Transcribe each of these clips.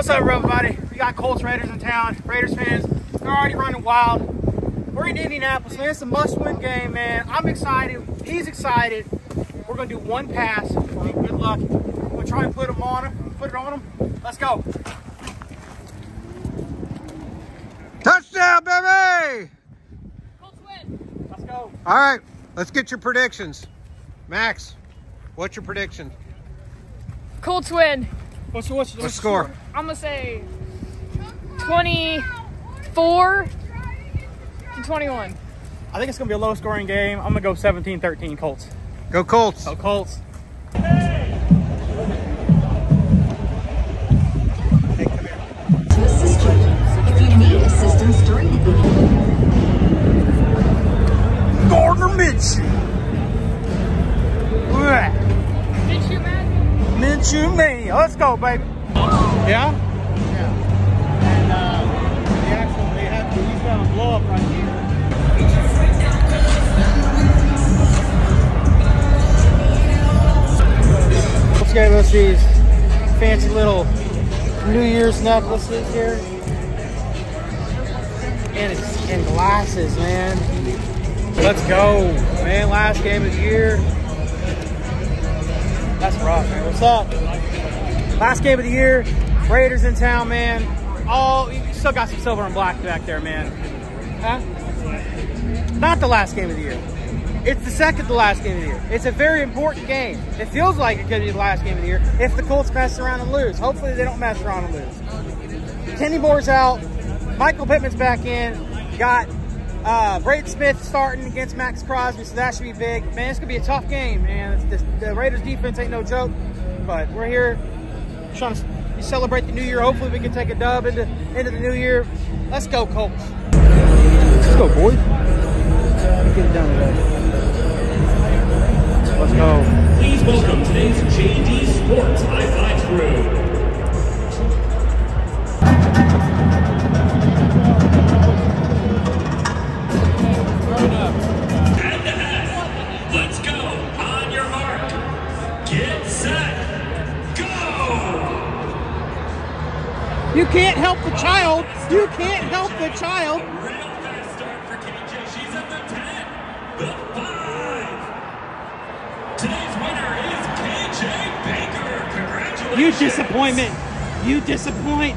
What's up, everybody? We got Colts Raiders in town. Raiders fans, they're already running wild. We're in Indianapolis, man. It's a must-win game, man. I'm excited. He's excited. We're gonna do one pass. Good luck. We'll try and put him on him. Put it on him. Let's go. Touchdown, baby! Colts win. Let's go. All right, let's get your predictions. Max, what's your prediction? Colts win. What's what's, What's the score? I'm gonna say 24 to 21. I think it's gonna be a low-scoring game. I'm gonna go 17-13 Colts. Go Colts. So Colts. to assist you if you need assistance during the game. Gardner Minshew. Bleh. Did you, mania. Let's go, baby. Yeah? Yeah. And uh, they actually they have the blow up right here. Let's get us these fancy little New Year's necklaces here. And, and glasses, man. Let's go, man. Last game of the year. That's rough, man. What's up? Last game of the year. Raiders in town, man. All you still got some silver and black back there, man. Huh? Not the last game of the year. It's the second to last game of the year. It's a very important game. It feels like it could be the last game of the year if the Colts mess around and lose. Hopefully they don't mess around and lose. Kenny Moore's out. Michael Pittman's back in. Got uh, Braden Smith starting against Maxx Crosby, so that should be big. Man, it's going to be a tough game, man. It's, the, the Raiders defense ain't no joke, but we're here trying to celebrate the new year. Hopefully we can take a dub into, into the new year. Let's go, Colts. Let's go, boys. Get it done today. Let's go. Please welcome today's JD Sports High Five crew. Child. Real fast start for KJ. She's at the 10. The 5. Today's winner is KJ Baker. Congratulations. You disappointment. You disappoint.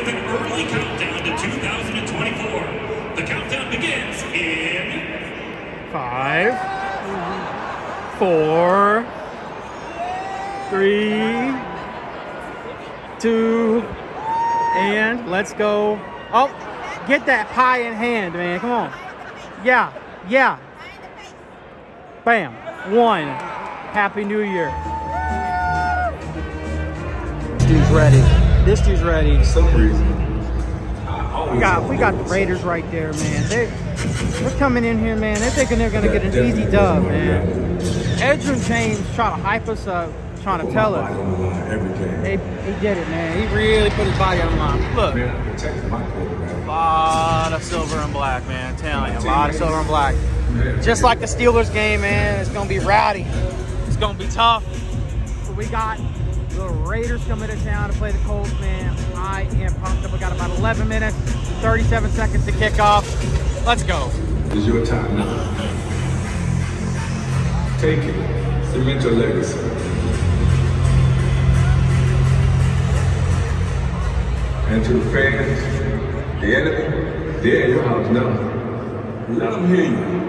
With an early countdown to 2024. The countdown begins in Five, four, three, two, and let's go. Oh, get that pie in hand, man. Come on. Yeah, yeah. Bam. One. Happy New Year. This dude's ready. This dude's ready. We got we got the Raiders right there, man. They they're coming in here, man. They're thinking they're gonna get an easy dub, man. Edgerrin James trying to hype us up, trying to tell us. He, he did it, man. He really put his body on the line. Look, a lot of silver and black, man. I'm telling you, a lot of silver and black. Just like the Steelers game, man. It's gonna be rowdy. It's gonna be tough. But we got the Raiders coming to town to play the Colts, man. I am pumped up. We got about 11 minutes, 37 seconds to kick off. Let's go. It's your time now. Take it. Cement your legacy. And to the fans, the enemy, they're in your house now. Let them hear you.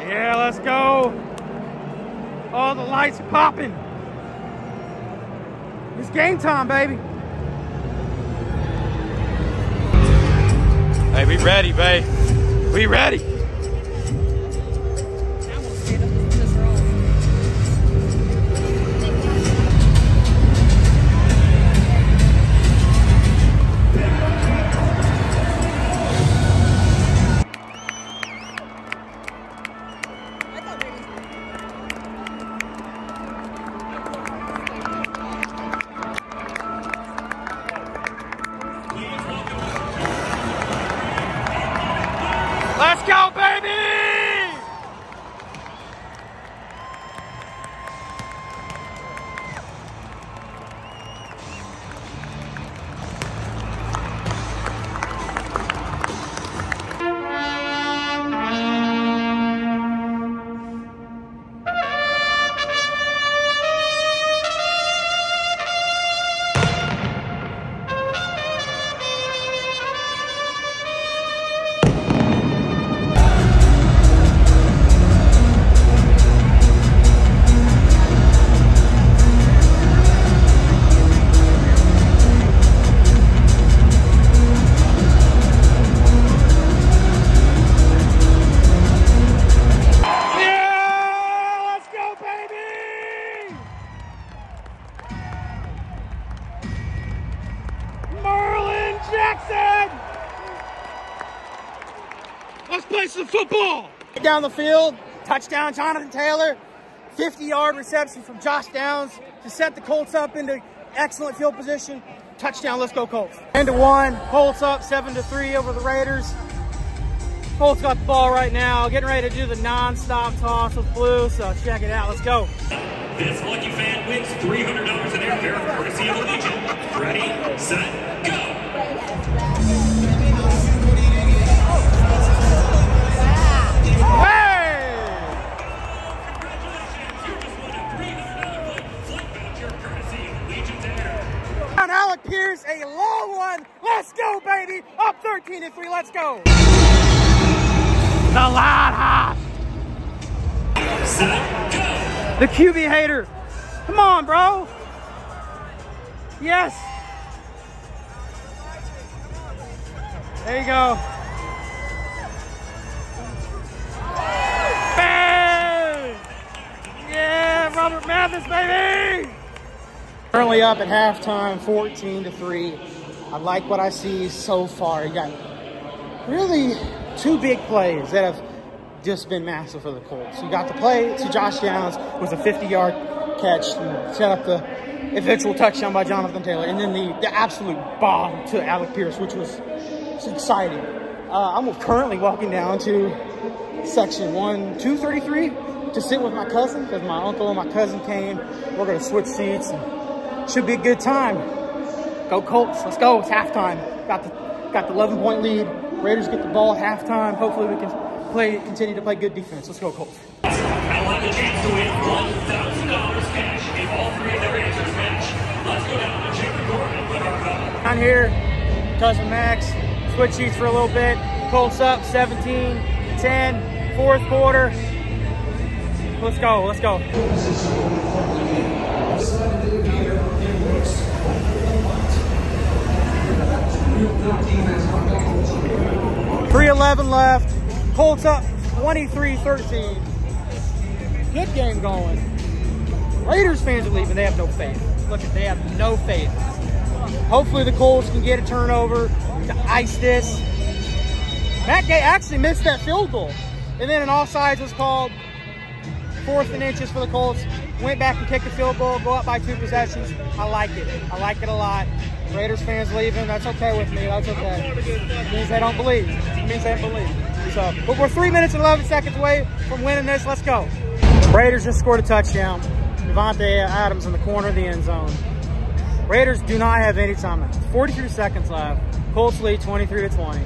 Yeah, let's go. All the lights popping. It's game time, baby. Hey, we ready, babe. We ready. Go, baby! Down the field, touchdown, Jonathan Taylor. 50 yard reception from Josh Downs to set the Colts up into excellent field position. Touchdown, let's go Colts. 10 to 1, Colts up 7 to 3 over the Raiders. Colts got the ball right now, getting ready to do the non-stop toss with Blue, so check it out. Let's go. This lucky fan wins $300 in airfare courtesy of Allegiant. Ready, set, go. Pierce, a long one. Let's go, baby. Up 13 to 3. Let's go. The Lighthouse. The QB hater. Come on, bro. Yes. There you go. Bang! Yeah, Robert Mathis, baby! Currently up at halftime, 14 to 3. I like what I see so far. You got really two big plays that have just been massive for the Colts. You got the play to Josh Downs with a 50-yard catch and set up the eventual touchdown by Jonathan Taylor, and then the, the absolute bomb to Alec Pierce, which was exciting. Uh, I'm currently walking down to section 1, 233 to sit with my cousin because my uncle and my cousin came. We're going to switch seats. And should be a good time. Go Colts. Let's go. It's halftime. Got the got the 11 point lead. Raiders get the ball at halftime. Hopefully we can play continue to play good defense. Let's go Colts. Now have the chance to win $1,000 cash if all three of their answers match. Let's go down to Gordon with our couple. Down here, cousin Max. Switch sheets for a little bit. Colts up 17 10. Fourth quarter. Let's go. Let's go. Three eleven left. Colts up 23-13. Good game going. Raiders fans are leaving. They have no faith. Look at they have no faith. Hopefully the Colts can get a turnover to ice this. Matt Gay actually missed that field goal. And then an offsides was called. Fourth and inches for the Colts. Went back and kicked the field goal, go up by two possessions. I like it. I like it a lot. Raiders fans leaving. That's okay with me. That's okay. It means they don't believe. It means they don't believe. So, but we're three minutes and 11 seconds away from winning this. Let's go. Raiders just scored a touchdown. Davante Adams in the corner of the end zone. Raiders do not have any time left. 43 seconds left. Colts lead 23 to 20.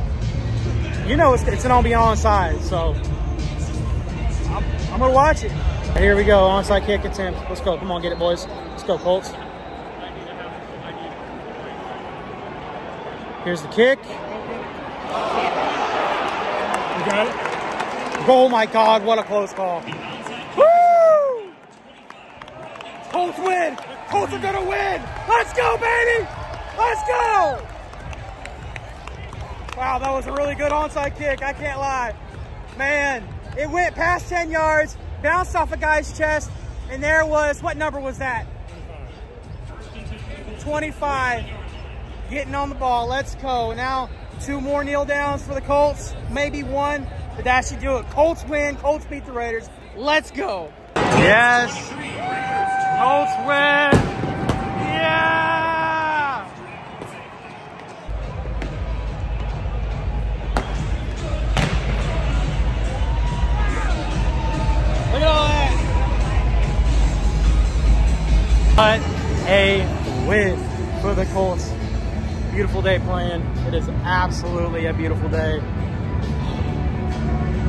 You know it's, it's an all be onside, so I'm, I'm gonna watch it. Here we go, onside kick attempt. Let's go. Come on, get it, boys. Let's go, Colts. Here's the kick. You got it? Oh my God, what a close call. Woo! Colts win. Colts are gonna win. Let's go, baby. Let's go. Wow, that was a really good onside kick. I can't lie. Man, it went past 10 yards, bounced off a guy's chest, and there was, what number was that? 25. Getting on the ball. Let's go. Now, two more kneel downs for the Colts. Maybe one, but that should do it. Colts win. Colts beat the Raiders. Let's go. Yes. Colts win. Win for the Colts. Beautiful day playing. It is absolutely a beautiful day.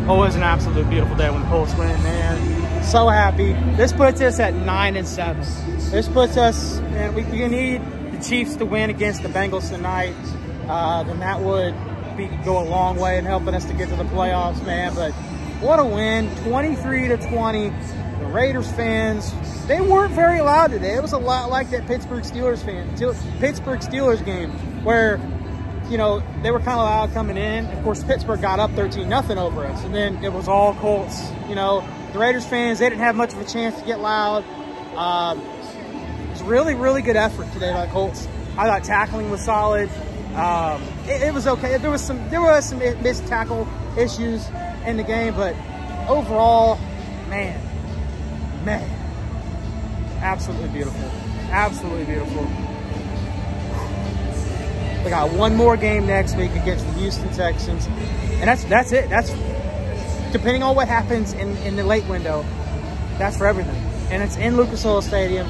Always an absolute beautiful day when the Colts win, man. So happy. This puts us at nine and seven. This puts us, man, we, we need the Chiefs to win against the Bengals tonight. Uh, then that would be, go a long way in helping us to get to the playoffs, man. But what a win, 23 to 20. The Raiders fans, they weren't very loud today. It was a lot like that Pittsburgh Steelers fan, Pittsburgh Steelers game where, you know, they were kind of loud coming in. Of course, Pittsburgh got up 13 nothing over us, and then it was all Colts. You know, the Raiders fans, they didn't have much of a chance to get loud. Um, it was really, really good effort today by the Colts. I thought tackling was solid. Um, it, it was okay. There was some there was some missed tackle issues in the game, but overall, man, man, absolutely beautiful, absolutely beautiful. We got one more game next week against the Houston Texans, and that's that's it. That's depending on what happens in in the late window. That's for everything, and it's in Lucas Oil Stadium.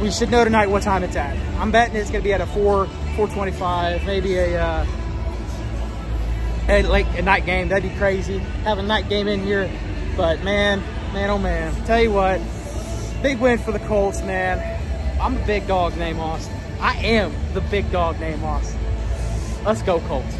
We should know tonight what time it's at. I'm betting it's going to be at a four 425, maybe a uh, a like a night game. That'd be crazy. Have a night game in here, but man, man, oh man. Tell you what, big win for the Colts, man. I'm a big dog named Austin. I am the big dog named Austin. Let's go, Colts.